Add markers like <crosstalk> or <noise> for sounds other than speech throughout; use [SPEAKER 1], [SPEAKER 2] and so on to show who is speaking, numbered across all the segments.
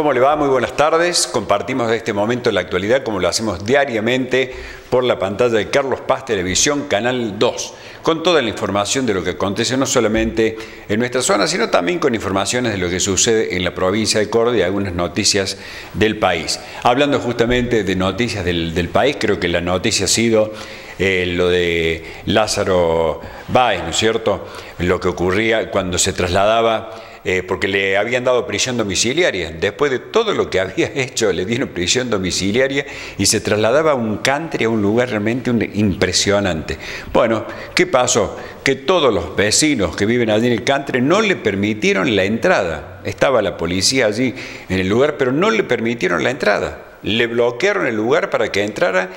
[SPEAKER 1] ¿Cómo le va? Muy buenas tardes. Compartimos de este momento la actualidad como lo hacemos diariamente por la pantalla de Carlos Paz Televisión, Canal 2, con toda la información de lo que acontece no solamente en nuestra zona, sino también con informaciones de lo que sucede en la provincia de Córdoba y algunas noticias del país. Hablando justamente de noticias del, país, creo que la noticia ha sido eh, lo de Lázaro Báez, ¿no es cierto? Lo que ocurría cuando se trasladaba eh, porque le habían dado prisión domiciliaria. Después de todo lo que había <laughs> hecho, le dieron prisión domiciliaria y se trasladaba a un country, a un lugar realmente impresionante. Bueno, ¿qué pasó? Que todos los vecinos que viven allí en el country no le permitieron la entrada. Estaba la policía allí en el lugar, pero no le permitieron la entrada. Le bloquearon el lugar para que entrara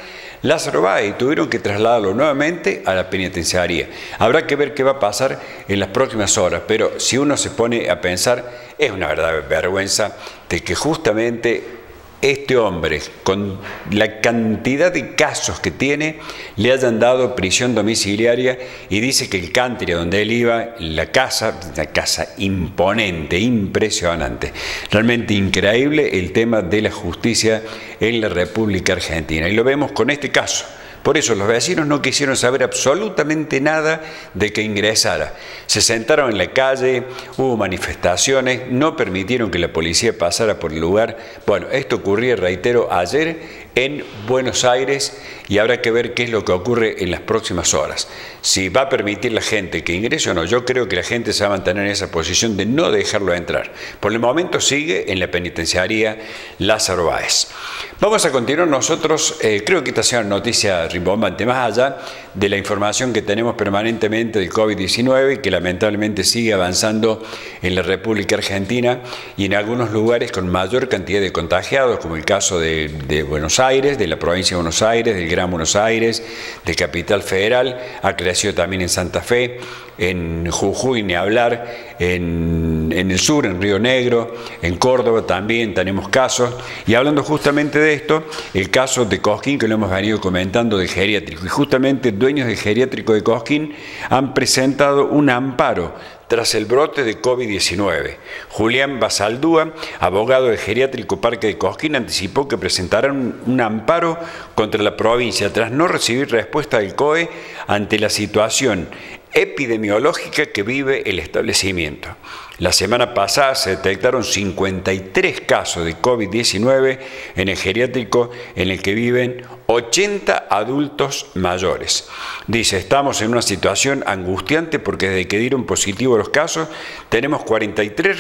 [SPEAKER 1] Lázaro Báez y tuvieron que trasladarlo nuevamente a la penitenciaría. Habrá que ver qué va a pasar en las próximas horas, pero si uno se pone a pensar, es una verdadera vergüenza de que justamente este hombre, con la cantidad de casos que tiene, le hayan dado prisión domiciliaria y dice que el country donde él iba, la casa, una casa imponente, impresionante, realmente increíble el tema de la justicia en la República Argentina. Y lo vemos con este caso. Por eso los vecinos no quisieron saber absolutamente nada de que ingresara. Se sentaron en la calle, hubo manifestaciones, no permitieron que la policía pasara por el lugar. Bueno, esto ocurría, reitero, ayer en Buenos Aires y habrá que ver qué es lo que ocurre en las próximas horas. Si va a permitir la gente que ingrese o no, yo creo que la gente se va a mantener en esa posición de no dejarlo entrar. Por el momento sigue en la penitenciaría Lázaro Báez. Vamos a continuar nosotros, eh, creo que esta sea una noticia rimbombante, más allá de la información que tenemos permanentemente del COVID-19, que lamentablemente sigue avanzando en la República Argentina y en algunos lugares con mayor cantidad de contagiados, como el caso de, de Buenos Aires de la provincia de Buenos Aires, del Gran Buenos Aires, de Capital Federal, ha crecido también en Santa Fe, en Jujuy, ni hablar, en, el sur, en Río Negro, en Córdoba también tenemos casos. Y hablando justamente de esto, el caso de Cosquín, que lo hemos venido comentando del geriátrico, y justamente dueños del geriátrico de Cosquín han presentado un amparo tras el brote de COVID-19. Julián Basaldúa, abogado del geriátrico Parque de Cosquín, anticipó que presentarán un amparo contra la provincia tras no recibir respuesta del COE ante la situación epidemiológica que vive el establecimiento. La semana pasada se detectaron 53 casos de COVID-19 en el geriátrico en el que viven 80 adultos mayores. Dice, estamos en una situación angustiante porque desde que dieron positivo los casos, tenemos 43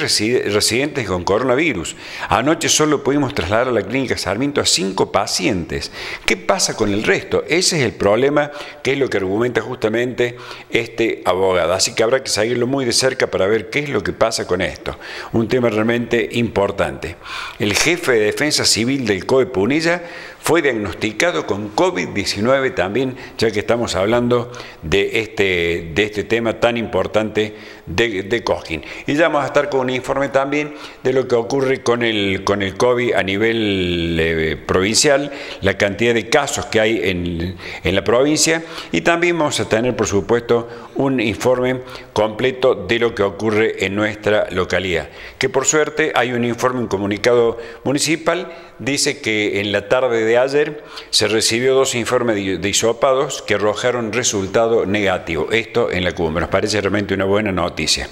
[SPEAKER 1] residentes con coronavirus. Anoche solo pudimos trasladar a la clínica Sarmiento a 5 pacientes. ¿Qué pasa con el resto? Ese es el problema, que es lo que argumenta justamente este abogado. Así que habrá que seguirlo muy de cerca para ver qué es lo que pasa con esto. Un tema realmente importante. El jefe de defensa civil del COE Punilla fue diagnosticado con COVID-19 también, ya que estamos hablando de este, de este tema tan importante de, de Cosquín. Y ya vamos a estar con un informe también de lo que ocurre con el, con el COVID a nivel eh, provincial, la cantidad de casos que hay en, en la provincia y también vamos a tener, por supuesto, un informe completo de lo que ocurre en nuestra localidad. Que por suerte hay un informe, un comunicado municipal, dice que en la tarde de ayer se recibió dos informes de isopados que arrojaron resultado negativo. Esto en la cumbre. Nos parece realmente una buena noticia.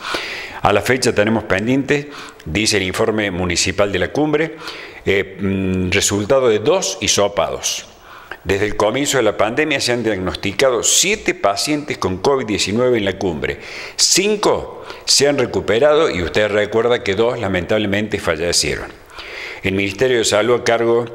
[SPEAKER 1] A la fecha tenemos pendiente, dice el informe municipal de la cumbre, eh, mm, resultado de dos isopados. Desde el comienzo de la pandemia se han diagnosticado siete pacientes con COVID-19 en la cumbre. Cinco se han recuperado y usted recuerda que dos lamentablemente fallecieron. El Ministerio de Salud a cargo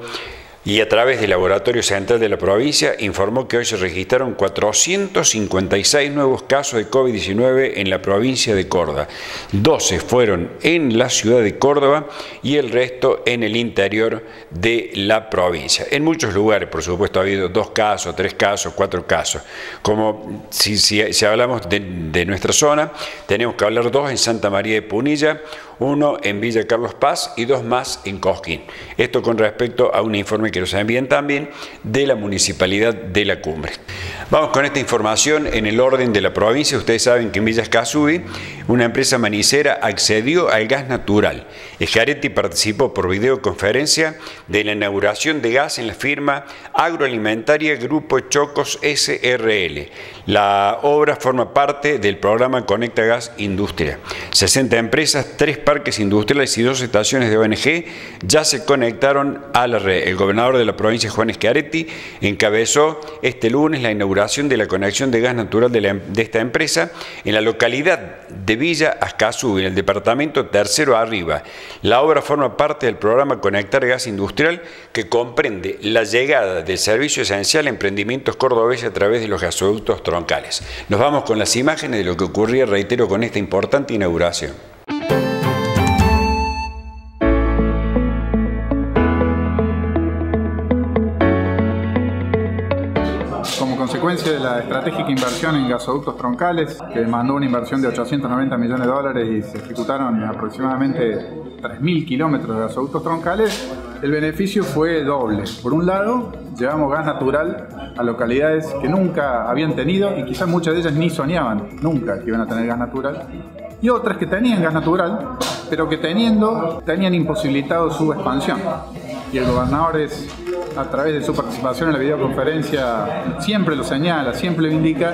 [SPEAKER 1] y a través del Laboratorio Central de la provincia informó que hoy se registraron 456 nuevos casos de COVID-19 en la provincia de Córdoba. 12 fueron en la ciudad de Córdoba y el resto en el interior de la provincia. En muchos lugares, por supuesto, ha habido dos casos, tres casos, cuatro casos. Como si, si, hablamos de, de nuestra zona, tenemos que hablar dos en Santa María de Punilla, uno en Villa Carlos Paz y dos más en Cosquín. Esto con respecto a un informe que que nos envían también de la Municipalidad de la Cumbre. Vamos con esta información en el orden de la provincia. Ustedes saben que en Villas Casubi una empresa manicera accedió al gas natural. Ejaretti participó por videoconferencia de la inauguración de gas en la firma agroalimentaria Grupo Chocos SRL. La obra forma parte del programa Conecta Gas Industria. 60 empresas, tres parques industriales y dos estaciones de ONG ya se conectaron a la red. El gobernador de la provincia, Juan Schiaretti, encabezó este lunes la inauguración de la conexión de gas natural de, esta empresa en la localidad de Villa Ascazú, en el departamento Tercero Arriba. La obra forma parte del programa Conectar Gas Industrial que comprende la llegada del servicio esencial a emprendimientos cordobeses a través de los gasoductos Nos vamos con las imágenes de lo que ocurría, reitero, con esta importante inauguración.
[SPEAKER 2] consecuencia de la estratégica inversión en gasoductos troncales, que demandó una inversión de 890 millones de dólares y se ejecutaron aproximadamente 3.000 kilómetros de gasoductos troncales, el beneficio fue doble. Por un lado, llevamos gas natural a localidades que nunca habían tenido y quizás muchas de ellas ni soñaban nunca que iban a tener gas natural. Y otras que tenían gas natural, pero que teniendo tenían imposibilitado su expansión. Y el gobernador es a través de su participación en la videoconferencia siempre lo señala, siempre lo indica,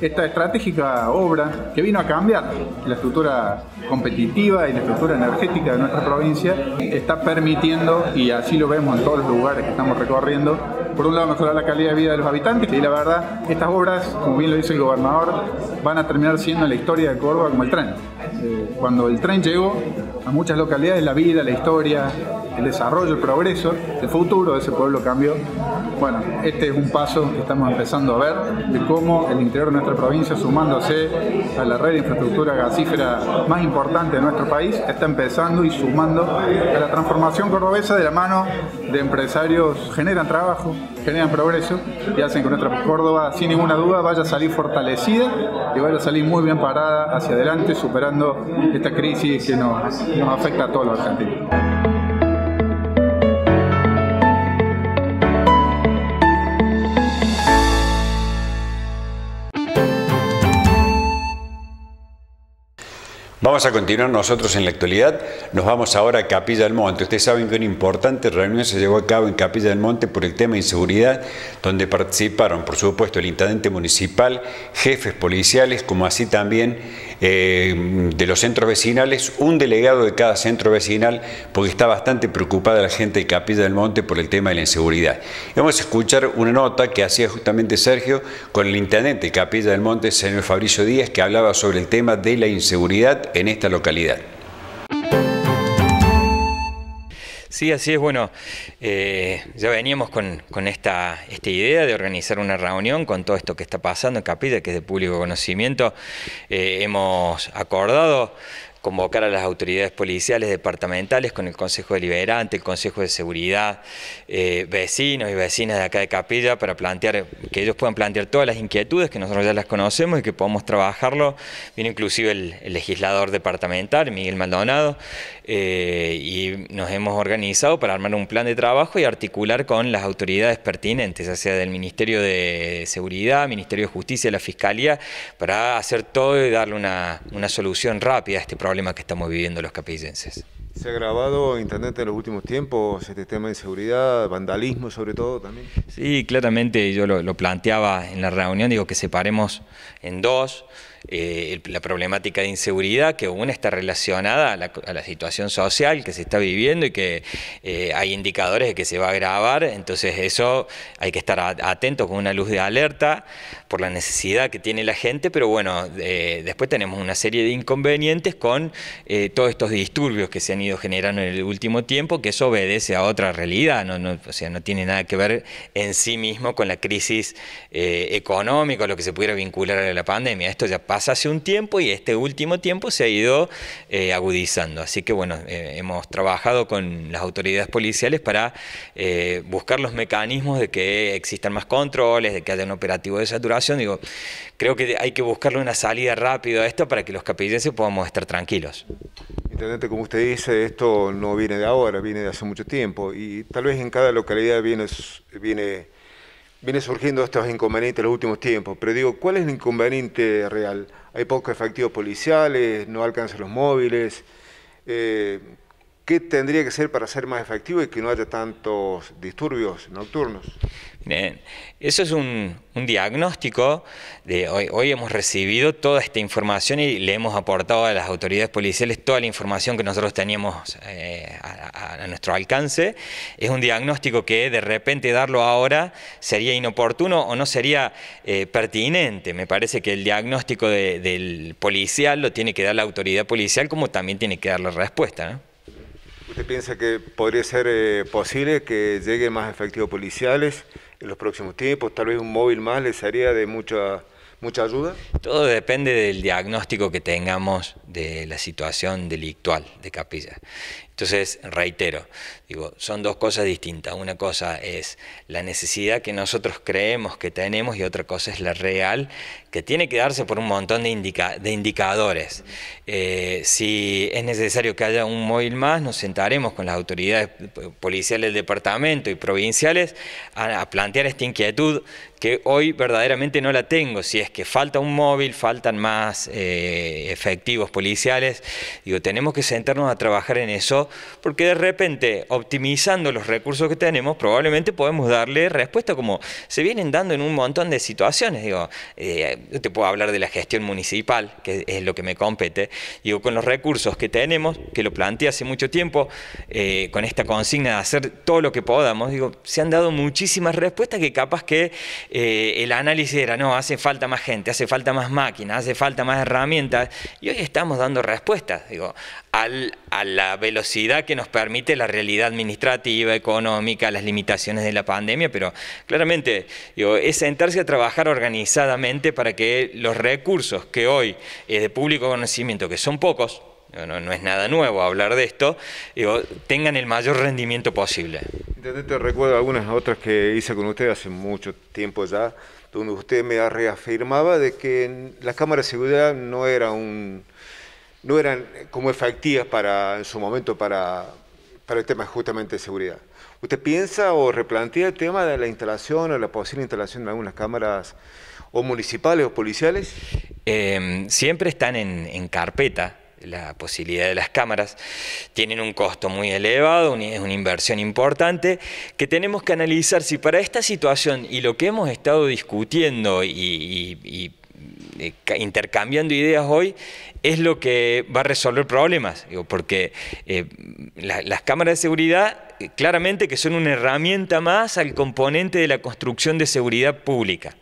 [SPEAKER 2] esta estratégica obra que vino a cambiar la estructura competitiva y la estructura energética de nuestra provincia está permitiendo, y así lo vemos en todos los lugares que estamos recorriendo, por un lado mejorar la calidad de vida de los habitantes y la verdad, estas obras, como bien lo dice el gobernador, van a terminar siendo la historia de Córdoba como el tren. Eh, cuando el tren llegó a muchas localidades, la vida, la historia, el desarrollo, el progreso, el futuro de ese pueblo cambió. Bueno, este es un paso que estamos empezando a ver de cómo el interior de nuestra provincia, sumándose a la red de infraestructura gasífera más importante de nuestro país, está empezando y sumando a la transformación cordobesa de la mano de empresarios, generan trabajo, generan progreso y hacen que nuestra Córdoba, sin ninguna duda, vaya a salir fortalecida y vaya a salir muy bien parada hacia adelante, superando esta crisis que nos, nos afecta a todos los argentinos.
[SPEAKER 1] Vamos a continuar nosotros en la actualidad. Nos vamos ahora a Capilla del Monte. Ustedes saben que una importante reunión se llevó a cabo en Capilla del Monte por el tema de inseguridad, donde participaron, por supuesto, el intendente municipal, jefes policiales, como así también eh, de los centros vecinales, un delegado de cada centro vecinal, porque está bastante preocupada la gente de Capilla del Monte por el tema de la inseguridad. vamos a escuchar una nota que hacía justamente Sergio con el intendente de Capilla del Monte, señor Fabricio Díaz, que hablaba sobre el tema de la inseguridad en esta localidad.
[SPEAKER 3] Sí, así es. Bueno, eh, ya veníamos con, esta, esta, idea de organizar una reunión con todo esto que está pasando en Capilla, que es de público conocimiento. Eh, hemos acordado convocar a las autoridades policiales departamentales con el Consejo Deliberante, el Consejo de Seguridad, eh, vecinos y vecinas de acá de Capilla para plantear, que ellos puedan plantear todas las inquietudes que nosotros ya las conocemos y que podamos trabajarlo. Viene inclusive el, legislador departamental, Miguel Maldonado, eh, y nos hemos organizado para armar un plan de trabajo y articular con las autoridades pertinentes, ya sea del Ministerio de Seguridad, Ministerio de Justicia, la Fiscalía, para hacer todo y darle una, una solución rápida a este problema problema que estamos viviendo los capillenses.
[SPEAKER 4] ¿Se ha grabado Internet en los últimos tiempos este tema de inseguridad, vandalismo sobre todo también?
[SPEAKER 3] Sí, claramente yo lo, lo planteaba en la reunión, digo que separemos en dos. Eh, la problemática de inseguridad, que una está relacionada a la, situación social que se está viviendo y que eh, hay indicadores de que se va a agravar, entonces eso hay que estar atento con una luz de alerta por la necesidad que tiene la gente, pero bueno, eh, después tenemos una serie de inconvenientes con todos estos disturbios que se han ido generando en el último tiempo, que eso obedece a otra realidad, no, o sea, no tiene nada que ver en sí mismo con la crisis económica lo que se pudiera vincular a la pandemia. Esto ya hace un tiempo y este último tiempo se ha ido eh, agudizando. Así que bueno, eh, hemos trabajado con las autoridades policiales para eh, buscar los mecanismos de que existan más controles, de que haya un operativo de saturación. Digo, creo que hay que buscarle una salida rápida a esto para que los capillenses podamos estar tranquilos.
[SPEAKER 4] Intendente, como usted dice, esto no viene de ahora, viene de hace mucho tiempo y tal vez en cada localidad viene, viene surgiendo estos inconvenientes en los últimos tiempos. Pero digo, ¿cuál es el inconveniente real? Hay pocos efectivos policiales, no alcanzan los móviles. Eh, ¿Qué tendría que ser para ser más efectivo y que no haya tantos disturbios nocturnos?
[SPEAKER 3] eso es un, diagnóstico de hoy. Hoy hemos recibido toda esta información y le hemos aportado a las autoridades policiales toda la información que nosotros teníamos eh, a, nuestro alcance. Es un diagnóstico que de repente darlo ahora sería inoportuno o no sería eh, pertinente. Me parece que el diagnóstico del policial lo tiene que dar la autoridad policial como también tiene que dar la respuesta.
[SPEAKER 4] ¿Usted piensa que podría ser eh, posible que lleguen más efectivos policiales en los próximos tiempos? Tal vez un móvil más les haría de mucha, mucha ayuda.
[SPEAKER 3] Todo depende del diagnóstico que tengamos de la situación delictual de Capilla. Entonces, reitero, digo, son dos cosas distintas. Una cosa es la necesidad que nosotros creemos que tenemos y otra cosa es la real, que tiene que darse por un montón de, indicadores. Eh, si es necesario que haya un móvil más, nos sentaremos con las autoridades policiales del departamento y provinciales a, plantear esta inquietud que hoy verdaderamente no la tengo. Si es que falta un móvil, faltan más eh, efectivos policiales, digo, tenemos que sentarnos a trabajar en eso porque de repente, optimizando los recursos que tenemos, probablemente podemos darle respuesta como se vienen dando en un montón de situaciones. Digo, eh, te puedo hablar de la gestión municipal, que es lo que me compete. Digo, con los recursos que tenemos, que lo planteé hace mucho tiempo, eh, con esta consigna de hacer todo lo que podamos, digo, se han dado muchísimas respuestas que capaz que eh, el análisis era, no, hace falta más gente, hace falta más máquinas, hace falta más herramientas, y hoy estamos dando respuestas. Digo, a la velocidad que nos permite la realidad administrativa, económica, las limitaciones de la pandemia, pero claramente es sentarse a trabajar organizadamente para que los recursos que hoy es de público conocimiento, que son pocos, no, es nada nuevo hablar de esto, tengan el mayor rendimiento posible.
[SPEAKER 4] Te recuerdo algunas otras que hice con usted hace mucho tiempo ya, donde usted me reafirmaba de que la Cámara de Seguridad no era un no eran como efectivas para, en su momento para, para el tema justamente de seguridad. ¿Usted piensa o replantea el tema de la instalación o la posible instalación de algunas cámaras o municipales o policiales?
[SPEAKER 3] Em, siempre están en, carpeta la posibilidad de las cámaras, tienen un costo muy elevado, es una inversión importante, que tenemos que analizar si para esta situación y lo que hemos estado discutiendo y eh, intercambiando ideas hoy es lo que va a resolver problemas, porque eh, las cámaras de seguridad eh, claramente que son una herramienta más al componente de la construcción de seguridad pública.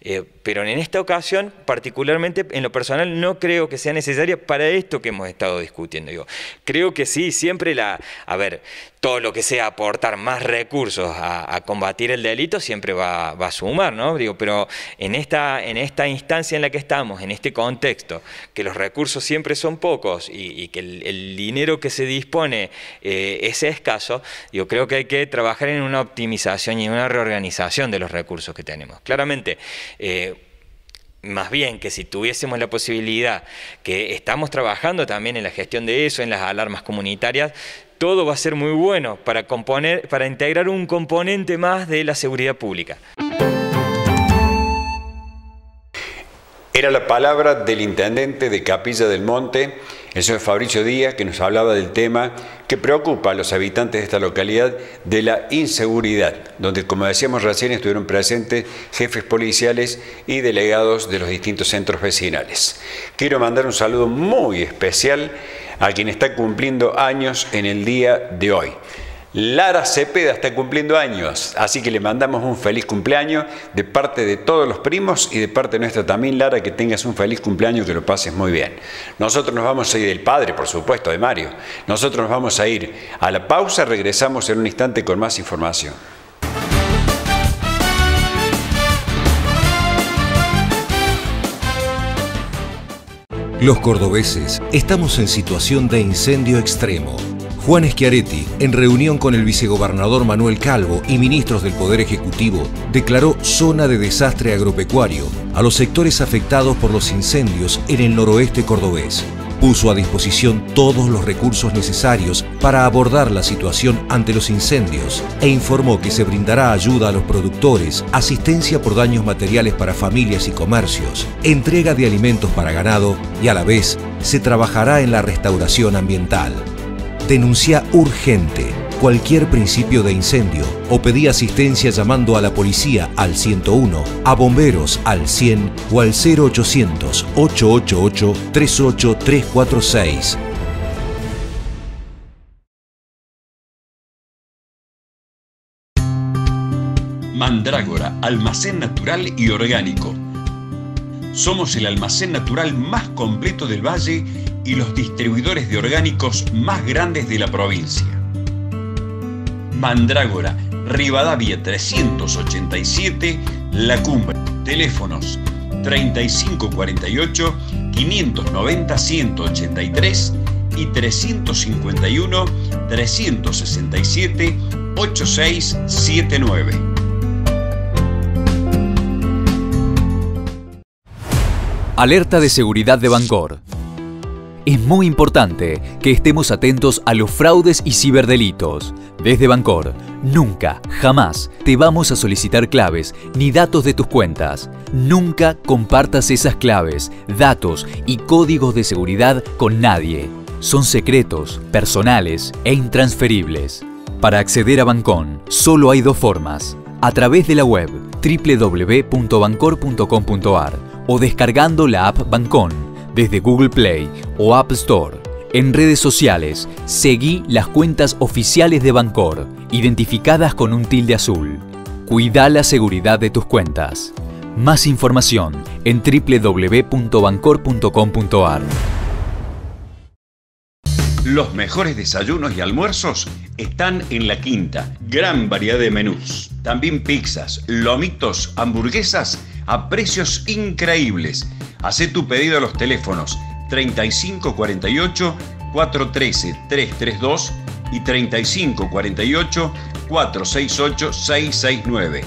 [SPEAKER 3] Eh, pero en esta ocasión, particularmente en lo personal, no creo que sea necesaria para esto que hemos estado discutiendo. Digo, creo que sí, siempre la, a ver, todo lo que sea aportar más recursos a, combatir el delito siempre va, a sumar, ¿no? Digo, pero en esta, en esta instancia en la que estamos, en este contexto, que los recursos siempre son pocos y, que el, dinero que se dispone eh, es escaso, yo creo que hay que trabajar en una optimización y en una reorganización de los recursos que tenemos. Claramente, eh, más bien que si tuviésemos la posibilidad, que estamos trabajando también en la gestión de eso, en las alarmas comunitarias, todo va a ser muy bueno para, componer, para integrar un componente más de la seguridad pública.
[SPEAKER 1] Era la palabra del intendente de Capilla del Monte, el señor Fabricio Díaz, que nos hablaba del tema que preocupa a los habitantes de esta localidad de la inseguridad, donde, como decíamos recién, estuvieron presentes jefes policiales y delegados de los distintos centros vecinales. Quiero mandar un saludo muy especial a quien está cumpliendo años en el día de hoy. Lara Cepeda está cumpliendo años, así que le mandamos un feliz cumpleaños de parte de todos los primos y de parte nuestra también, Lara, que tengas un feliz cumpleaños, que lo pases muy bien. Nosotros nos vamos a ir del padre, por supuesto, de Mario. Nosotros nos vamos a ir a la pausa, regresamos en un instante con más información.
[SPEAKER 5] Los cordobeses estamos en situación de incendio extremo. Juan Schiaretti, en reunión con el vicegobernador Manuel Calvo y ministros del Poder Ejecutivo, declaró zona de desastre agropecuario a los sectores afectados por los incendios en el noroeste cordobés. puso a disposición todos los recursos necesarios para abordar la situación ante los incendios e informó que se brindará ayuda a los productores, asistencia por daños materiales para familias y comercios, entrega de alimentos para ganado y a la vez se trabajará en la restauración ambiental. Denuncia urgente cualquier principio de incendio o pedí asistencia llamando a la policía al 101, a bomberos al 100 o al 0800 888 38346.
[SPEAKER 4] Mandrágora, almacén natural y orgánico. Somos el almacén natural más completo del valle y los distribuidores de orgánicos más grandes de la provincia. Mandrágora, Rivadavia 387, La Cumbre. Teléfonos 3548 590 183 y 351 367 8679.
[SPEAKER 6] Alerta de seguridad de Bancor. Es muy importante que estemos atentos a los fraudes y ciberdelitos. Desde Bancor, nunca, jamás te vamos a solicitar claves ni datos de tus cuentas. Nunca compartas esas claves, datos y códigos de seguridad con nadie. Son secretos, personales e intransferibles. Para acceder a Bancon, solo hay dos formas. A través de la web www.bancor.com.ar o descargando la app Bancon desde Google Play o App Store. En redes sociales, seguí las cuentas oficiales de Bancor, identificadas con un tilde azul. Cuida la seguridad de tus cuentas. Más información en www.bancor.com.ar.
[SPEAKER 4] Los mejores desayunos y almuerzos están en La Quinta. Gran variedad de menús. También pizzas, lomitos, hamburguesas a precios increíbles. Hacé tu pedido a los teléfonos 3548 413 332 y 3548 468 669.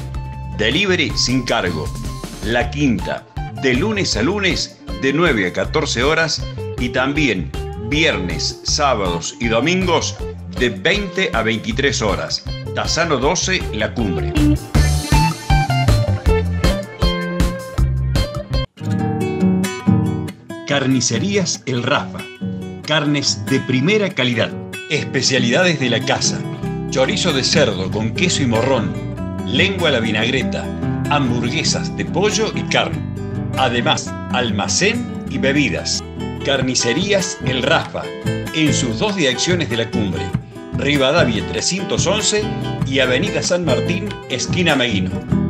[SPEAKER 4] Delivery sin cargo. La Quinta, de lunes a lunes de 9 a 14 horas y también viernes, sábados y domingos de 20 a 23 horas. Tazano 12, La Cumbre. Carnicerías El Rafa. Carnes de primera calidad. Especialidades de la casa. Chorizo de cerdo con queso y morrón. Lengua a la vinagreta. Hamburguesas de pollo y carne. Además, almacén y bebidas. Carnicerías El Rafa. En sus dos direcciones de la cumbre. Rivadavia 311 y Avenida San Martín, esquina Meguino.